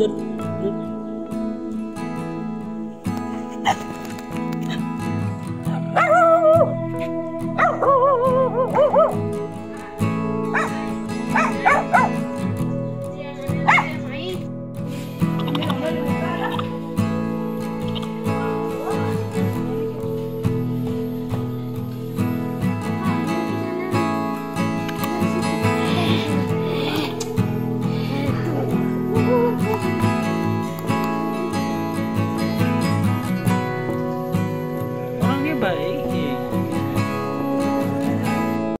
dan